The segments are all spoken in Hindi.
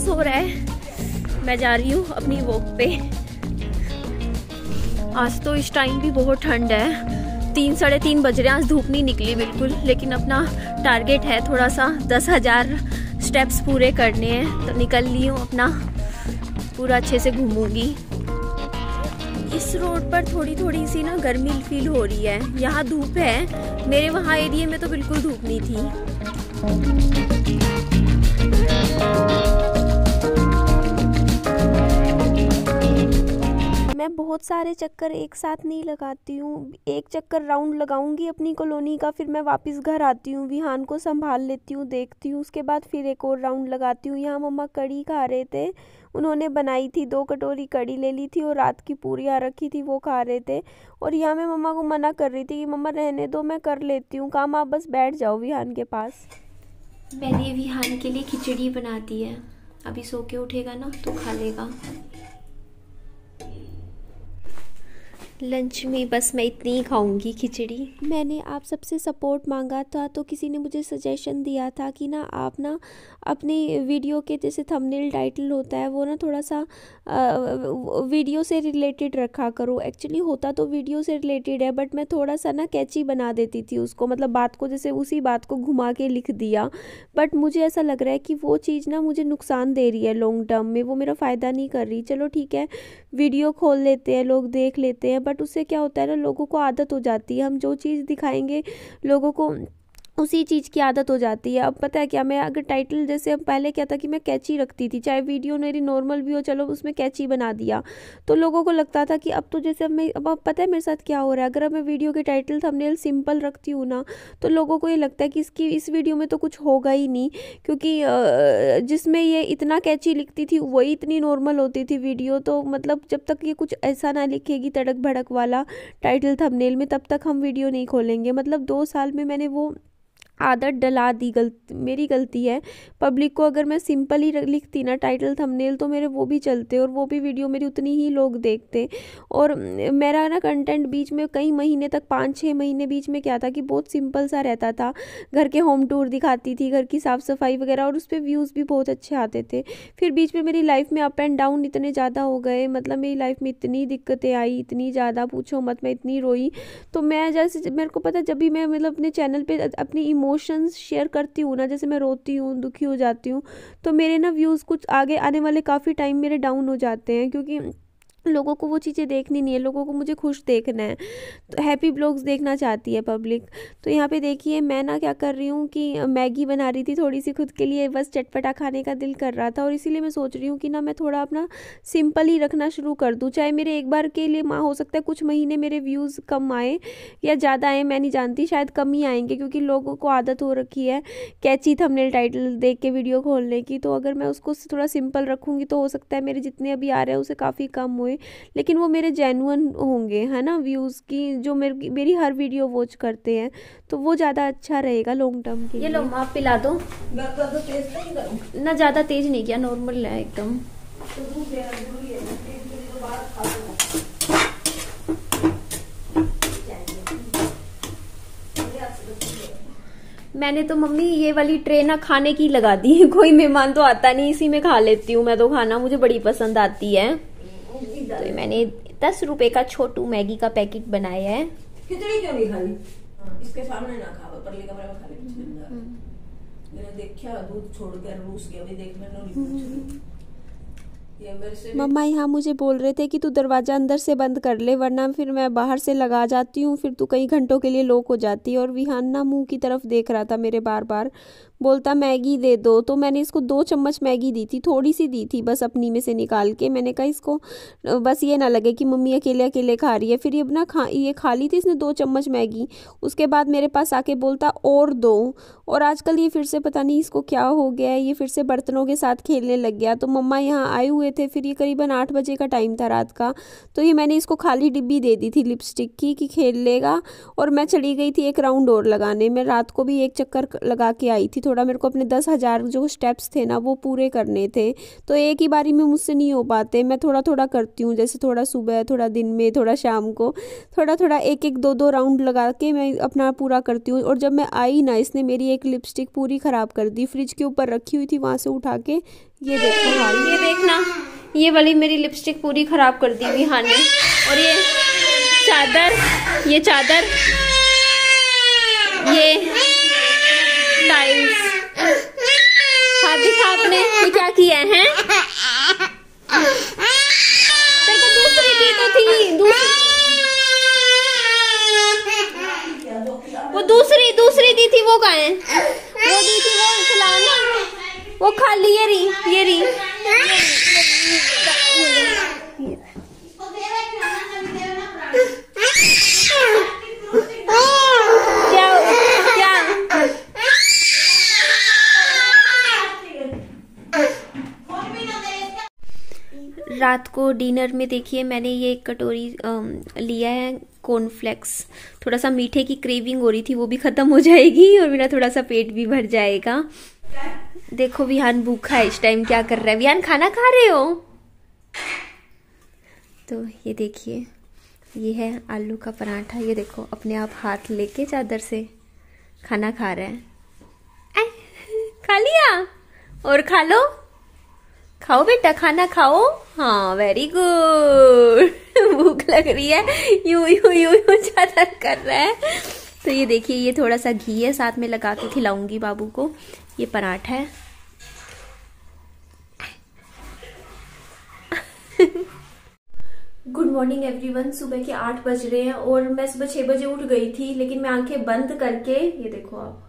सो रहा है। मैं जा रही हूँ अपनी वॉक पे। आज तो इस टाइम भी बहुत ठंड है। तीन, साढ़े तीन बज रहे हैं। आज धूप नहीं निकली बिल्कुल, लेकिन अपना टारगेट है थोड़ा सा दस हज़ार स्टेप्स पूरे करने हैं। तो निकल ली हूँ अपना। पूरा अच्छे से घूमूँगी। इस रोड पर थोड़ी थोड़ी सी ना गर्मी फील हो रही है। यहाँ धूप है। मेरे वहाँ एरिया में तो बिल्कुल धूप नहीं थी। मैं बहुत सारे चक्कर एक साथ नहीं लगाती हूँ। एक चक्कर राउंड लगाऊँगी अपनी कॉलोनी का, फिर मैं वापस घर आती हूँ, विहान को संभाल लेती हूँ, देखती हूँ, उसके बाद फिर एक और राउंड लगाती हूँ। यहाँ मम्मा कड़ी खा रहे थे, उन्होंने बनाई थी, दो कटोरी कड़ी ले ली थी और रात की पूरी आ रखी थी, वो खा रहे थे। और यहाँ मैं मम्मा को मना कर रही थी कि, मम्मा, रहने दो, मैं कर लेती हूँ काम, आप बस बैठ जाओ विहान के पास। मैंने विहान के लिए खिचड़ी बना दी है। अभी सो के उठेगा ना तो खा लेगा। लंच में बस मैं इतनी ही खाऊँगी खिचड़ी। मैंने आप सबसे सपोर्ट मांगा था तो किसी ने मुझे सजेशन दिया था कि ना आप ना अपनी वीडियो के जैसे थंबनेल टाइटल होता है, वो ना थोड़ा सा वीडियो से रिलेटेड रखा करो। एक्चुअली होता तो वीडियो से रिलेटेड है बट मैं थोड़ा सा ना कैची बना देती थी उसको। मतलब बात को जैसे उसी बात को घुमा के लिख दिया। बट मुझे ऐसा लग रहा है कि वो चीज़ ना मुझे नुकसान दे रही है लॉन्ग टर्म में। वो मेरा फ़ायदा नहीं कर रही। चलो ठीक है, वीडियो खोल लेते हैं, लोग देख लेते हैं। बट उससे क्या होता है ना, लोगों को आदत हो जाती है। हम जो चीज़ दिखाएँगे, लोगों को उसी चीज़ की आदत हो जाती है। अब पता है क्या, मैं अगर टाइटल जैसे अब पहले क्या था कि मैं कैची रखती थी, चाहे वीडियो मेरी नॉर्मल भी हो, चलो उसमें कैची बना दिया। तो लोगों को लगता था कि अब तो जैसे अब मैं, अब अब पता है मेरे साथ क्या हो रहा है, अगर अब मैं वीडियो के टाइटल थंबनेल सिंपल रखती हूँ ना तो लोगों को ये लगता है कि इसकी, इस वीडियो में तो कुछ होगा ही नहीं। क्योंकि जिसमें ये इतना कैची लिखती थी, वही इतनी नॉर्मल होती थी वीडियो तो मतलब जब तक ये कुछ ऐसा ना लिखेगी तड़क भड़क वाला टाइटल थंबनेल में, तब तक हम वीडियो नहीं खोलेंगे। मतलब दो साल में मैंने वो आदत डला दी, गलती, मेरी गलती है। पब्लिक को अगर मैं सिंपल ही लिखती ना टाइटल, थंबनेल तो मेरे वो भी चलते और वो भी वीडियो मेरी उतनी ही लोग देखते। और मेरा ना कंटेंट बीच में कई महीने तक, पाँच छः महीने बीच में क्या था कि बहुत सिंपल सा रहता था। घर के होम टूर दिखाती थी, घर की साफ़ सफ़ाई वगैरह और उस पर व्यूज़ भी बहुत अच्छे आते थे। फिर बीच में मेरी लाइफ में अप एंड डाउन इतने ज़्यादा हो गए मतलब मेरी लाइफ में इतनी दिक्कतें आई, इतनी ज़्यादा पूछो मत, मैं इतनी रोई। तो मैं जैसे, मेरे को पता, जब भी मैं मतलब अपने चैनल पर अपनी इमो इमोशंस शेयर करती हूँ ना, जैसे मैं रोती हूँ, दुखी हो जाती हूँ तो मेरे ना व्यूज़ कुछ आगे आने वाले काफ़ी टाइम मेरे डाउन हो जाते हैं, क्योंकि लोगों को वो चीज़ें देखनी नहीं है, लोगों को मुझे खुश देखना है। तो हैप्पी ब्लॉग्स देखना चाहती है पब्लिक तो यहाँ पे देखिए मैं ना क्या कर रही हूँ कि मैगी बना रही थी थोड़ी सी खुद के लिए, बस चटपटा खाने का दिल कर रहा था और इसीलिए मैं सोच रही हूँ कि ना मैं थोड़ा अपना सिंपल ही रखना शुरू कर दूँ। चाहे मेरे एक बार के लिए माँ, हो सकता है कुछ महीने मेरे व्यूज़ कम आए या ज़्यादा आए, मैं नहीं जानती, शायद कम ही आएँगे क्योंकि लोगों को आदत हो रखी है कैची थंबनेल टाइटल देख के वीडियो खोलने की। तो अगर मैं उसको थोड़ा सिंपल रखूँगी तो हो सकता है मेरे जितने अभी आ रहे हैं उसे काफ़ी कम हुए। लेकिन वो मेरे जेनुअन होंगे है ना व्यूज़ की जो मेरी मेरी हर वीडियो वॉच करते हैं तो वो ज़्यादा अच्छा रहेगा लॉन्ग टर्म के ये लो आप पिला दो। ना ज़्यादा तेज नहीं किया नॉर्मल है एकदम। मैंने तो मम्मी ये वाली ट्रे ना खाने की लगा दी है कोई मेहमान तो आता नहीं इसी में खा लेती हूँ मैं तो खाना मुझे बड़ी पसंद आती है। तो मैंने दस रुपए का छोटू मैगी का पैकेट बनाया है। खिचड़ी क्यों नहीं खाई इसके सामने ना खाओ परले कमरे में खा ले हम्म। मैंने देखा दूध छोड़ कर रूस गया देख मैंने मम्मा यहाँ मुझे बोल रहे थे कि तू दरवाज़ा अंदर से बंद कर ले, वरना फिर मैं बाहर से लगा जाती हूँ, फिर तू कई घंटों के लिए लोक हो जाती और विहान ना मुँह की तरफ़ देख रहा था मेरे बार बार बोलता, मैगी दे दो। तो मैंने इसको दो चम्मच मैगी दी थी थोड़ी सी दी थी, बस अपनी में से निकाल के मैंने कहा इसको, बस ये ना लगे कि मम्मी अकेले अकेले खा रही है। फिर ये अपना खा, ये खा ली थी इसने दो चम्मच मैगी। उसके बाद मेरे पास आके बोलता, और दो। और आजकल ये फिर से पता नहीं इसको क्या हो गया है, ये फिर से बर्तनों के साथ खेलने लग गया। तो मम्मा यहाँ आए हुए हुए थे, फिर ये करीबन आठ बजे का टाइम था रात का तो ये मैंने इसको खाली डिब्बी दे दी थी लिपस्टिक की कि खेल लेगा, और मैं चली गई थी एक राउंड और लगाने मैं। रात को भी एक चक्कर लगा के आई थी थोड़ा, मेरे को अपने दस हज़ार जो स्टेप्स थे ना, वो पूरे करने थे। तो एक ही बारी में मुझसे नहीं हो पाते, मैं थोड़ा थोड़ा करती हूँ, जैसे थोड़ा सुबह, थोड़ा दिन में, थोड़ा शाम को थोड़ा थोड़ा एक एक दो दो राउंड लगा के मैं अपना पूरा करती हूँ। और जब मैं आई ना, इसने मेरी एक लिपस्टिक पूरी ख़राब कर दी फ्रिज के ऊपर रखी हुई थी वहाँ से उठा के ये देखो हाँ ये देखना। ये वाली मेरी लिपस्टिक पूरी ख़राब कर दी हुई हाँ और ये चादर ये चादर, ये टाइल्स हाँ दिखा आपने ये क्या किया है। दूसरी तो थी दूसरी वो दूसरी दूसरी दी थी, वो है? वो दी थी वो खिलाना। वो खाली ये रही ये रही। रात को डिनर में देखिए, मैंने ये एक कटोरी लिया है कॉर्नफ्लेक्स थोड़ा सा मीठे की क्रेविंग हो रही थी, वो भी ख़त्म हो जाएगी और मेरा थोड़ा सा पेट भी भर जाएगा। देखो विहान भूखा है, इस टाइम क्या कर रहा है? विहान, खाना खा रहे हो? तो ये देखिए, ये है आलू का पराठा। ये देखो, अपने आप हाथ लेके चादर से खाना खा रहा है। खा लिया? और खा लो। खाओ बेटा, खाना खाओ। हाँ वेरी गुड भूख लग रही है। यू यू यू यू ज़्यादा कर रहा है। तो ये देखिए, ये थोड़ा सा घी है, साथ में लगा के खिलाऊँगी बाबू को। ये पराठा है। गुड मॉर्निंग एवरीवन सुबह के आठ बज रहे हैं और मैं सुबह छह बजे उठ गई थी, लेकिन मैं आँखें बंद करके, ये देखो आप,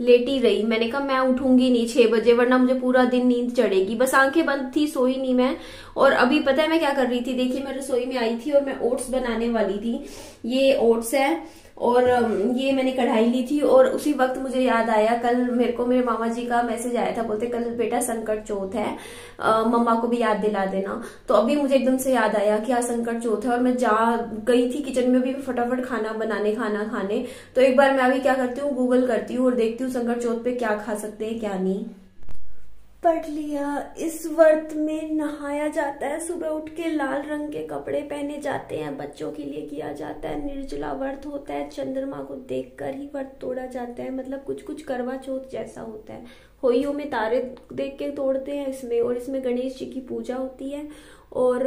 लेटी रही मैंने कहा, मैं उठूँगी नहीं छह बजे, वरना मुझे पूरा दिन नींद चढ़ेगी। बस आँखें बंद थी, सोई नहीं मैं। और अभी पता है मैं क्या कर रही थी? देखिए, मैं रसोई में आई थी और मैं ओट्स बनाने वाली थी। ये ओट्स है और ये मैंने कढ़ाई ली थी और उसी वक्त मुझे याद आया, कल मेरे को मेरे मामा जी का मैसेज आया था, बोलते कल बेटा संकट चौथ है मम्मा को भी याद दिला देना। तो अभी मुझे एकदम से याद आया कि आज संकट चौथ है और मैं जा गई थी किचन में भी फटाफट खाना बनाने, खाना खाने। तो एक बार मैं अभी क्या करती हूँ, गूगल करती हूँ और देखती हूँ संकट चौथ पे क्या खा सकते हैं, क्या नहीं। पढ़ लिया। इस व्रत में नहाया जाता है। सुबह उठ के लाल रंग के कपड़े पहने जाते हैं। बच्चों के लिए किया जाता है। निर्जला व्रत होता है। चंद्रमा को देखकर ही व्रत तोड़ा जाता है। मतलब कुछ कुछ करवा चौथ जैसा होता है। होइयों में तारे देख के तोड़ते हैं इसमें और इसमें गणेश जी की पूजा होती है और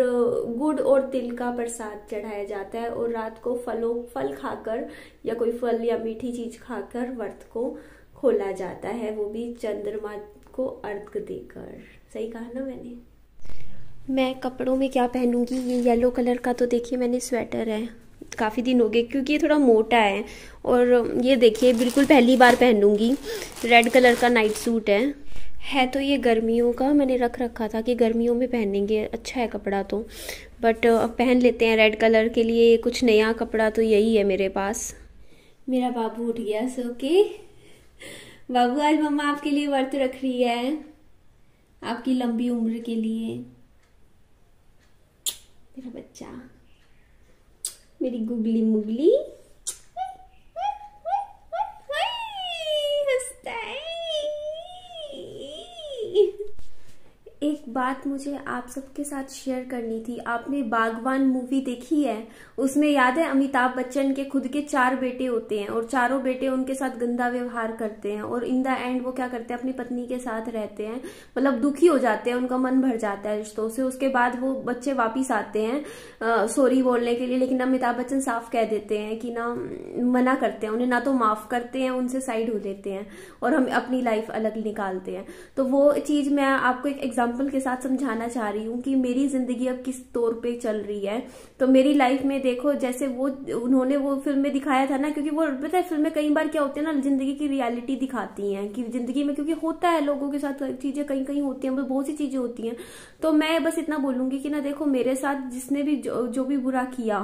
गुड़ और तिल का प्रसाद चढ़ाया जाता है और रात को फलों, फल खाकर या कोई फल या मीठी चीज़ खाकर व्रत को खोला जाता है। वो भी चंद्रमा को अर्घ देकर। सही कहा ना मैंने? मैं कपड़ों में क्या पहनूँगी? ये येलो कलर का तो देखिए मैंने स्वेटर है। काफ़ी दिन हो गए क्योंकि ये थोड़ा मोटा है। और ये देखिए बिल्कुल पहली बार पहनूँगी। रेड कलर का नाइट सूट है। है तो ये गर्मियों का मैंने रख रखा था कि गर्मियों में पहनेंगे। अच्छा है कपड़ा तो। बट अब पहन लेते हैं रेड कलर के लिए। कुछ नया कपड़ा तो यही है मेरे पास। मेरा बाबू उठ गया सो के। बाबू, आज मम्मा आपके लिए व्रत रख रही है। आपकी लंबी उम्र के लिए। मेरा बच्चा। मेरी गुगली मुगली। एक बात मुझे आप सबके साथ शेयर करनी थी। आपने बागवान मूवी देखी है? उसमें याद है अमिताभ बच्चन के खुद के चार बेटे होते हैं और चारों बेटे उनके साथ गंदा व्यवहार करते हैं और इन द एंड वो क्या करते हैं? अपनी पत्नी के साथ रहते हैं। मतलब दुखी हो जाते हैं, उनका मन भर जाता है रिश्तों से। उसके बाद वो बच्चे वापिस आते हैं सॉरी बोलने के लिए, लेकिन अमिताभ बच्चन साफ़ कह देते हैं कि ना, मना करते हैं। उन्हें ना तो माफ़ करते हैं, उनसे साइड हो देते हैं और हम अपनी लाइफ अलग निकालते हैं। तो वो चीज़ मैं आपको एक एग्ज़ाम्पल एग्ज़ाम्पल के साथ समझाना चाह रही हूँ कि मेरी ज़िंदगी अब किस तौर पे चल रही है। तो मेरी लाइफ में देखो जैसे वो उन्होंने वो फ़िल्म में दिखाया था ना क्योंकि वो पता है फ़िल्म में कई बार क्या होती है ना ज़िंदगी की रियलिटी दिखाती हैं कि ज़िंदगी में क्योंकि होता है लोगों के साथ चीज़ें कहीं कहीं होती हैं बहुत सी चीज़ें होती हैं। तो मैं बस इतना बोलूँगी कि ना देखो मेरे साथ जिसने भी जो, जो भी बुरा किया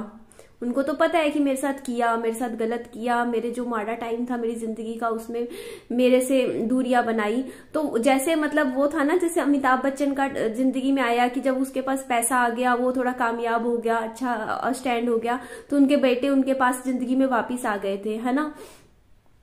उनको तो पता है कि मेरे साथ किया, मेरे साथ गलत किया, मेरे जो माड़ा टाइम था मेरी ज़िंदगी का उसमें मेरे से दूरियाँ बनाई। तो जैसे मतलब वो था ना, जैसे अमिताभ बच्चन का ज़िंदगी में आया कि जब उसके पास पैसा आ गया, वो थोड़ा कामयाब हो गया अच्छा स्टैंड हो गया तो उनके बेटे उनके पास ज़िंदगी में वापिस आ गए थे, है ना?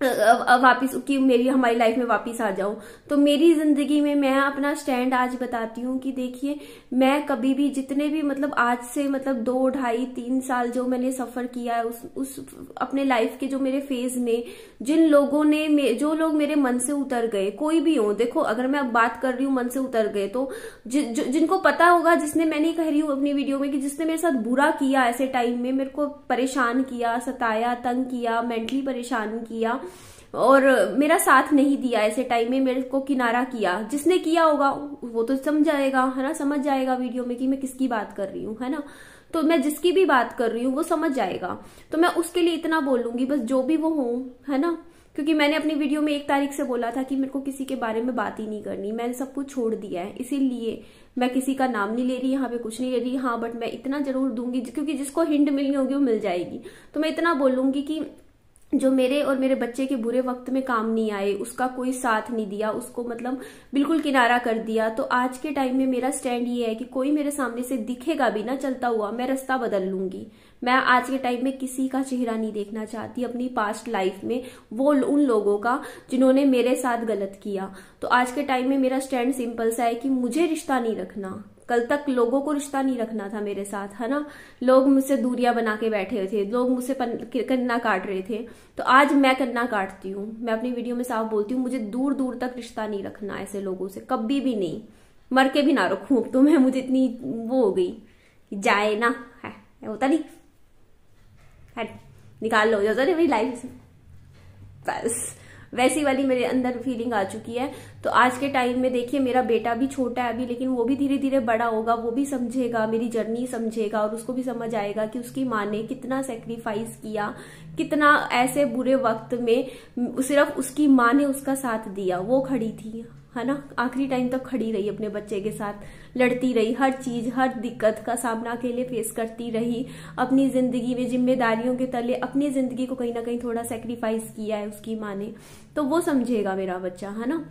वापिस की मेरी हमारी लाइफ में वापिस आ जाऊँ। तो मेरी ज़िंदगी में मैं अपना स्टैंड आज बताती हूँ कि देखिए मैं कभी भी जितने भी मतलब आज से मतलब दो ढाई तीन साल जो मैंने सफ़र किया है उस उस अपने लाइफ के जो मेरे फ़ेज़ में जिन लोगों ने जो लोग मेरे मन से उतर गए कोई भी हो देखो अगर मैं अब बात कर रही हूँ मन से उतर गए तो जि, ज, जिनको पता होगा जिसने मैं नहीं कह रही हूँ अपनी वीडियो में कि जिसने मेरे साथ बुरा किया ऐसे टाइम में मेरे को परेशान किया सताया तंग किया मेंटली परेशान किया और मेरा साथ नहीं दिया ऐसे टाइम में, मेरे को किनारा किया। जिसने किया होगा, वो तो समझ जाएगा है ना? समझ जाएगा वीडियो में कि मैं किसकी बात कर रही हूँ, है ना? तो मैं जिसकी भी बात कर रही हूँ, वो समझ जाएगा। तो मैं उसके लिए इतना बोलूँगी, बस जो भी वो हो, है ना? क्योंकि मैंने अपनी वीडियो में एक तारीख से बोला था कि मेरे को किसी के बारे में बात ही नहीं करनी। मैंने सब कुछ छोड़ दिया है, इसीलिए मैं किसी का नाम नहीं ले रही, यहाँ पे कुछ नहीं ले रही। हाँ बट मैं इतना ज़रूर दूँगी, क्योंकि जिसको हिंट मिलनी होगी, वो मिल जाएगी। तो मैं इतना बोलूँगी कि जो मेरे और मेरे बच्चे के बुरे वक्त में काम नहीं आए, उसका कोई साथ नहीं दिया, उसको मतलब बिल्कुल किनारा कर दिया। तो आज के टाइम में मेरा स्टैंड ये है कि कोई मेरे सामने से दिखेगा भी ना, चलता हुआ, मैं रास्ता बदल लूँगी। मैं आज के टाइम में किसी का चेहरा नहीं देखना चाहती अपनी पास्ट लाइफ में, वो उन लोगों का जिन्होंने मेरे साथ गलत किया। तो आज के टाइम में मेरा स्टैंड सिंपल सा है कि मुझे रिश्ता नहीं रखना। कल तक लोगों को रिश्ता नहीं रखना था मेरे साथ, है ना? लोग मुझसे दूरियाँ बना के बैठे थे, लोग मुझसे कन्ना काट रहे थे। तो आज मैं कन्ना काटती हूँ। मैं अपनी वीडियो में साफ़ बोलती हूँ, मुझे दूर दूर तक रिश्ता नहीं रखना ऐसे लोगों से, कभी भी नहीं। मर के भी ना रखू तो मैं, मुझे इतनी वो हो गई जाए ना, है होता नहीं। है, निकाल लो जो मेरी लाइफ से। बस। वैसी वाली मेरे अंदर फीलिंग आ चुकी है। तो आज के टाइम में देखिए, मेरा बेटा भी छोटा है अभी, लेकिन वो भी धीरे धीरे बड़ा होगा, वो भी समझेगा, मेरी जर्नी समझेगा और उसको भी समझ आएगा कि उसकी माँ ने कितना सेक्रीफाइस किया, कितना ऐसे बुरे वक्त में सिर्फ़ उसकी माँ ने उसका साथ दिया, वो खड़ी थी। है ना? आखिरी टाइम तक खड़ी रही अपने बच्चे के साथ। लड़ती रही, हर चीज़, हर दिक्कत का सामना अकेले फेस करती रही। अपनी ज़िंदगी में जिम्मेदारियों के तले, अपनी ज़िंदगी को कहीं ना कहीं थोड़ा सेक्रीफाइस किया है उसकी माँ ने। तो वो समझेगा मेरा बच्चा, है ना?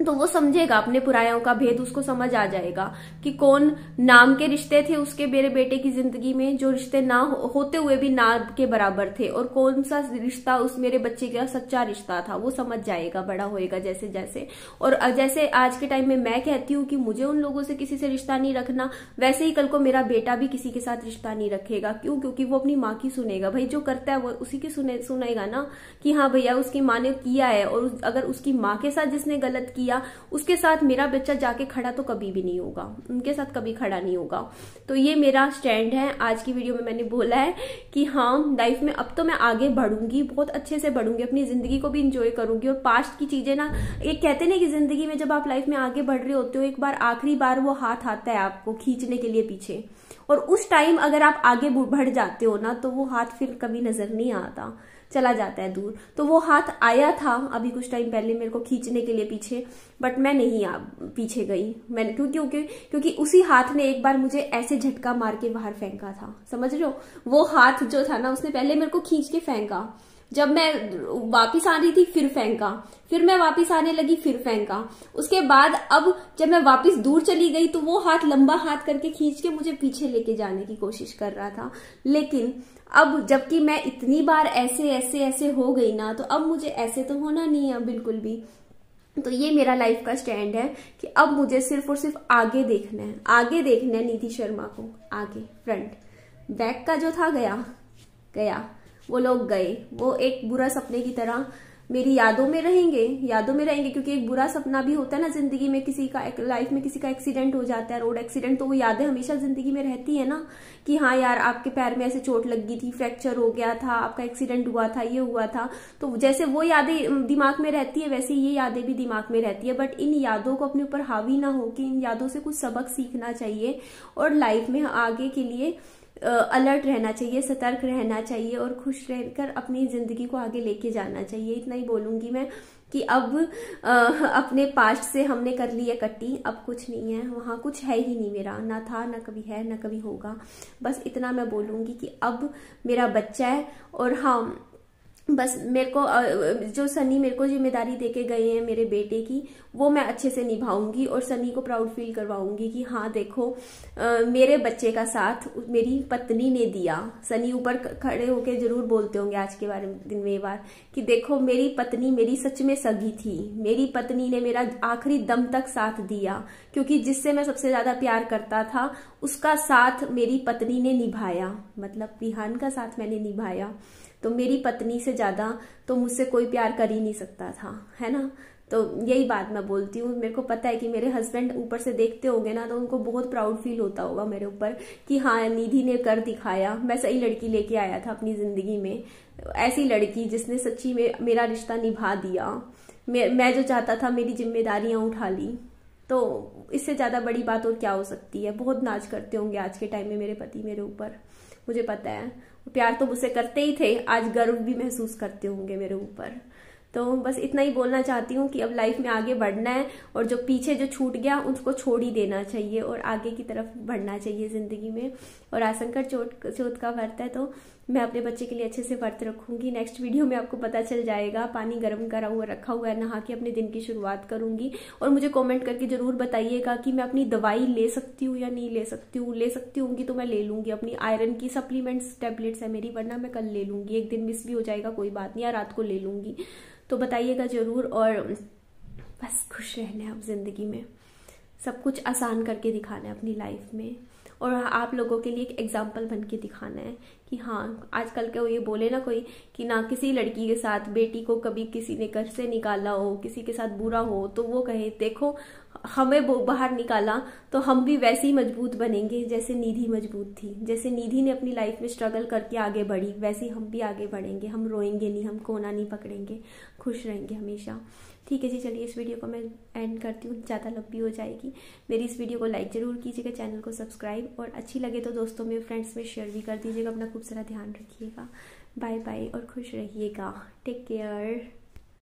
तो वो समझेगा अपने पुरायों का भेद उसको समझ आ जाएगा कि कौन नाम के रिश्ते थे उसके मेरे बेटे की ज़िंदगी में जो रिश्ते ना हो, होते हुए भी ना के बराबर थे और कौन सा रिश्ता उस मेरे बच्चे का सच्चा रिश्ता था वो समझ जाएगा बड़ा होएगा जैसे जैसे। और जैसे आज के टाइम में मैं कहती हूँ कि मुझे उन लोगों से किसी से रिश्ता नहीं रखना वैसे ही कल को मेरा बेटा भी किसी के साथ रिश्ता नहीं रखेगा। क्यों? क्योंकि वो अपनी माँ की सुनेगा। भाई जो करता है वो उसी की सुने सुनेगा ना कि हाँ भैया उसकी माँ ने किया है और अगर उसकी माँ के साथ जिसने गलत किया किया, उसके साथ मेरा बच्चा जाके खड़ा तो कभी भी नहीं होगा। उनके साथ कभी खड़ा नहीं होगा। तो ये मेरा स्टैंड है। आज की वीडियो में मैंने बोला है कि हाँ लाइफ में अब तो मैं आगे बढ़ूँगी, बहुत अच्छे से बढ़ूँगी, अपनी ज़िंदगी को भी इंजॉय करूँगी। और पास्ट की चीज़ें ना, एक कहते ना कि ज़िंदगी में जब आप लाइफ में आगे बढ़ रहे होते हो, एक बार आखिरी बार वो हाथ आता है आपको खींचने के लिए पीछे। और उस टाइम अगर आप आगे बढ़ जाते हो ना तो वो हाथ फिर कभी नज़र नहीं आता। चला जाता है दूर। तो वो हाथ आया था अभी कुछ टाइम पहले मेरे को खींचने के लिए पीछे बट मैं नहीं आ, पीछे गई। मैंने क्यों क्योंकि क्योंकि उसी हाथ ने एक बार मुझे ऐसे झटका मार के बाहर फेंका था। समझ रहे हो? वो हाथ जो था ना उसने पहले मेरे को खींच के फेंका। जब मैं वापिस आ रही थी फिर फेंका। फिर मैं वापिस आने लगी, फिर फेंका। उसके बाद अब जब मैं वापिस दूर चली गई तो वो हाथ, लंबा हाथ करके खींच के मुझे पीछे लेके जाने की कोशिश कर रहा था। लेकिन अब जबकि मैं इतनी बार ऐसे ऐसे ऐसे हो गई ना तो अब मुझे ऐसे तो होना नहीं है बिल्कुल भी। तो ये मेरा लाइफ का स्टैंड है कि अब मुझे सिर्फ़ और सिर्फ़ आगे देखना है। आगे देखना है निधि शर्मा को। आगे फ्रंट बैक का जो था, गया। गया। वो लोग गए। वो एक बुरा सपने की तरह मेरी यादों में रहेंगे, यादों में रहेंगे, क्योंकि एक बुरा सपना भी होता है ना, ज़िंदगी में किसी का लाइफ में किसी का एक्सीडेंट हो जाता है रोड एक्सीडेंट तो वो यादें हमेशा ज़िंदगी में रहती है ना, कि हाँ यार, आपके पैर में ऐसे चोट लग गई थी फ्रैक्चर हो गया था, आपका एक्सीडेंट हुआ था, ये हुआ था। तो जैसे वो यादें दिमाग में रहती है, वैसे ये यादें भी दिमाग में रहती है। बट इन यादों को अपने ऊपर हावी ना हो कि इन यादों से कुछ सबक सीखना चाहिए और लाइफ में आगे के लिए अलर्ट रहना चाहिए सतर्क रहना चाहिए और खुश रहकर अपनी ज़िंदगी को आगे लेके जाना चाहिए। इतना ही बोलूँगी मैं कि अब आ, अपने पास्ट से हमने कर ली है कट्टी अब कुछ नहीं है। वहाँ कुछ है ही नहीं मेरा ना था ना कभी है ना कभी होगा। बस इतना मैं बोलूँगी कि अब मेरा बच्चा है और हाँ बस मेरे को जो सनी मेरे को ज़िम्मेदारी देके गए हैं मेरे बेटे की वो मैं अच्छे से निभाऊँगी और सनी को प्राउड फील करवाऊँगी कि हाँ देखो आ, मेरे बच्चे का साथ मेरी पत्नी ने दिया। सनी ऊपर खड़े होके ज़रूर बोलते होंगे आज के बारे में दिन में बार कि देखो मेरी पत्नी मेरी सच में सगी थी। मेरी पत्नी ने मेरा आखिरी दम तक साथ दिया क्योंकि जिससे मैं सबसे ज़्यादा प्यार करता था उसका साथ मेरी पत्नी ने निभाया। मतलब रिहान का साथ मैंने निभाया। तो मेरी पत्नी से ज़्यादा तो मुझसे कोई प्यार कर ही नहीं सकता था, है ना? तो यही बात मैं बोलती हूँ। मेरे को पता है कि मेरे हस्बैंड ऊपर से देखते होंगे ना तो उनको बहुत प्राउड फील होता होगा मेरे ऊपर कि हाँ निधि ने कर दिखाया। मैं सही लड़की लेके आया था अपनी ज़िंदगी में। ऐसी लड़की जिसने सच्ची में मेरा रिश्ता निभा दिया। मैं जो चाहता था, मेरी जिम्मेदारियाँ उठा ली। तो इससे ज़्यादा बड़ी बात और क्या हो सकती है? बहुत नाच करते होंगे आज के टाइम में मेरे पति मेरे ऊपर। मुझे पता है। प्यार तो मुझसे करते ही थे, आज गर्व भी महसूस करते होंगे मेरे ऊपर। तो बस इतना ही बोलना चाहती हूँ कि अब लाइफ में आगे बढ़ना है और जो पीछे जो छूट गया, उसको छोड़ ही देना चाहिए और आगे की तरफ़ बढ़ना चाहिए ज़िंदगी में। और आशंकर चोट चोट का व्रत है तो मैं अपने बच्चे के लिए अच्छे से व्रत रखूँगी। नेक्स्ट वीडियो में आपको पता चल जाएगा, पानी गर्म करा हुआ, रखा हुआ है, नहा के अपने दिन की शुरुआत करूँगी। और मुझे कमेंट करके ज़रूर बताइएगा कि मैं अपनी दवाई ले सकती हूँ या नहीं ले सकती हूँ। ले सकती हूँ तो मैं ले लूँगी। अपनी आयरन की सप्लीमेंट्स टेबलेट्स है मेरी, वरना मैं कल ले लूँगी। एक दिन मिस भी हो जाएगा, कोई बात नहीं, या रात को ले लूँगी। तो बताइएगा ज़रूर और बस खुश रहना अब ज़िंदगी में। सब कुछ आसान करके दिखाना है अपनी लाइफ में। और आप लोगों के लिए एक एग्ज़ाम्पल बन के दिखाना है। कि हाँ आजकल के वो ये बोले ना कोई कि ना किसी लड़की के साथ बेटी को कभी किसी ने घर से निकाला हो, किसी के साथ बुरा हो तो वो कहे, देखो, हमें वो बाहर निकाला तो हम भी वैसे ही मज़बूत बनेंगे जैसे निधि मज़बूत थी। जैसे निधि ने अपनी लाइफ में स्ट्रगल करके आगे बढ़ी, वैसे हम भी आगे बढ़ेंगे। हम रोएँगे नहीं, हम कोना नहीं पकड़ेंगे। खुश रहेंगे हमेशा। ठीक है जी, चलिए इस वीडियो को मैं एंड करती हूँ, ज़्यादा लंबी हो जाएगी। मेरी इस वीडियो को लाइक ज़रूर कीजिएगा चैनल को सब्सक्राइब और अच्छी लगे तो दोस्तों में फ्रेंड्स में शेयर भी कर दीजिएगा, अपना खूब सारा ध्यान रखिएगा। बाय बाय और खुश रहिएगा। Take care